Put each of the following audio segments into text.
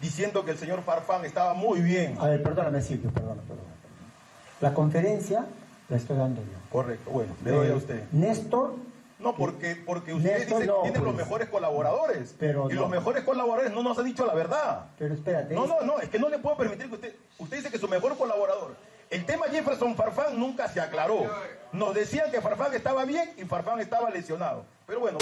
diciendo que el señor Farfán estaba muy bien. A ver, perdóname, Silvio, perdóname, perdóname. La conferencia la estoy dando yo. Correcto, bueno, le doy Eh, a usted. Néstor, No, porque, porque usted Néstor, dice no, que tiene los mejores colaboradores. Pero y no. los mejores colaboradores no nos ha dicho la verdad. pero espérate. No, no, no, es que no le puedo permitir que usted. Usted dice que su mejor colaborador. El tema Jefferson Farfán nunca se aclaró. Nos decían que Farfán estaba bien y Farfán estaba lesionado. Pero bueno.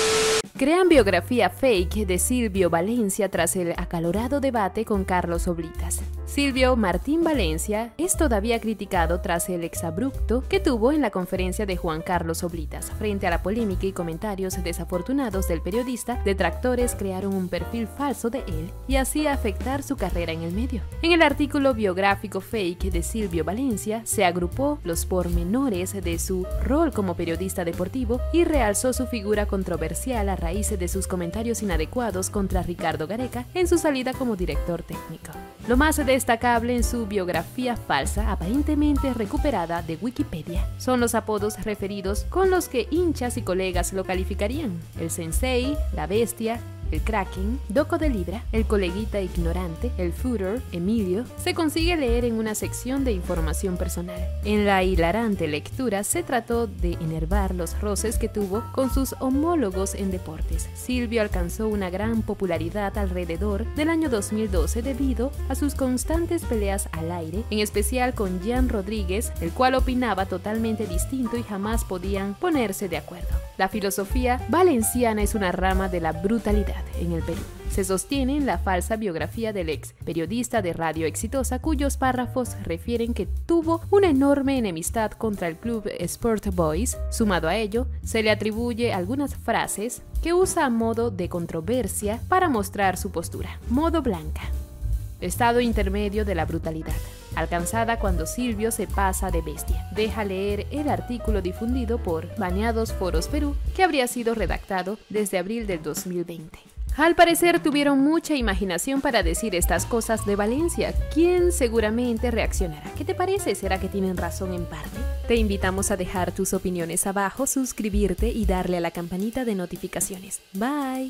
Crean biografía fake de Silvio Valencia tras el acalorado debate con Carlos Oblitas. Silvio Martín Valencia es todavía criticado tras el exabrupto que tuvo en la conferencia de Juan Carlos Oblitas. Frente a la polémica y comentarios desafortunados del periodista, detractores crearon un perfil falso de él y así afectar su carrera en el medio. En el artículo biográfico fake de Silvio Valencia se agrupó los pormenores de su rol como periodista deportivo y realzó su figura controversial a raíz de sus comentarios inadecuados contra Ricardo Gareca en su salida como director técnico. Lo más destacable en su biografía falsa, aparentemente recuperada de Wikipedia, son los apodos referidos con los que hinchas y colegas lo calificarían: el sensei, la bestia, el Kraken, Doco de Libra, el coleguita ignorante, el Footer, Emilio, se consigue leer en una sección de información personal. En la hilarante lectura se trató de enervar los roces que tuvo con sus homólogos en deportes. Silvio alcanzó una gran popularidad alrededor del año 2012 debido a sus constantes peleas al aire, en especial con Jan Rodríguez, el cual opinaba totalmente distinto y jamás podían ponerse de acuerdo. La filosofía valenciana es una rama de la brutalidad en el Perú. Se sostiene en la falsa biografía del ex periodista de radio exitosa cuyos párrafos refieren que tuvo una enorme enemistad contra el club Sport Boys. Sumado a ello, se le atribuye algunas frases que usa a modo de controversia para mostrar su postura. Modo blanca. Estado intermedio de la brutalidad, alcanzada cuando Silvio se pasa de bestia. Deja leer el artículo difundido por Baneados Foros Perú, que habría sido redactado desde abril del 2020. Al parecer tuvieron mucha imaginación para decir estas cosas de Valencia, quien seguramente reaccionará. ¿Qué te parece? ¿Será que tienen razón en parte? Te invitamos a dejar tus opiniones abajo, suscribirte y darle a la campanita de notificaciones. Bye.